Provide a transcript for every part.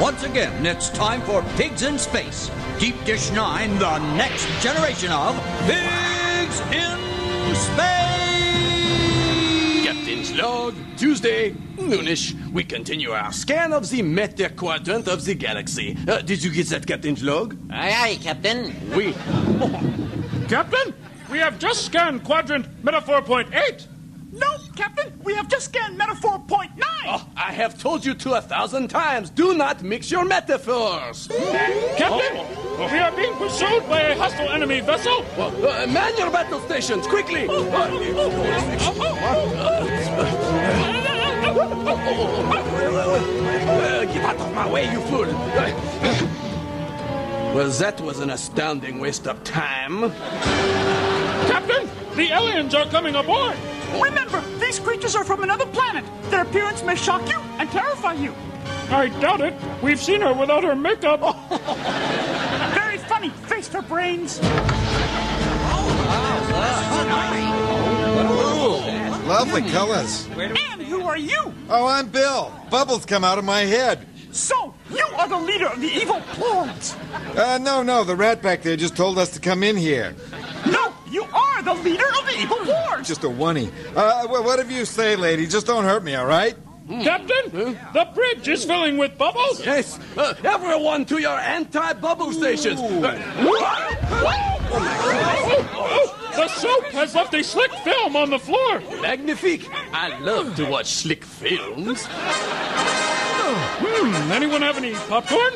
Once again, it's time for Pigs in Space. Deep Dish Nine, the next generation of Pigs in Space! Captain's log, Tuesday, noonish. We continue our scan of the meta quadrant of the galaxy. Uh, did you get that, Captain's log? Aye, aye, Captain. Oui. Captain, we have just scanned quadrant metaphor point eight. No, Captain, we have just scanned metaphor point nine. Oh, I have told you to a thousand times, do not mix your metaphors. Captain, we are being pursued by a hostile enemy vessel. Well, uh, man your battle stations, quickly! Uh, get out of my way, you fool! Well, that was an astounding waste of time. Captain, the aliens are coming aboard. Remember, these creatures are from another planet. Their appearance may shock you and terrify you. I doubt it. We've seen her without her makeup. Very funny. Face for brains. Lovely colors. And who are you? Oh, I'm Bill. Bubbles come out of my head. So, you are the leader of the evil Plords. Uh, no, no, the rat back there just told us to come in here. No, you are the leader of the evil Plords. Just a oney. Uh, wh- whatever you say, lady, just don't hurt me, all right? Captain, the bridge is filling with bubbles. Yes, uh, everyone to your anti-bubble stations. Uh, The soap has left a slick film on the floor. magnifique! I love to watch slick films. Hmm, anyone have any popcorn?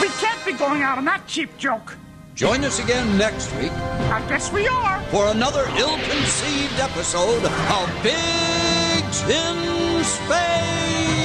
We can't be going out on that cheap joke. Join us again next week I guess we are. for another ill conceived episode of Pigs in Space!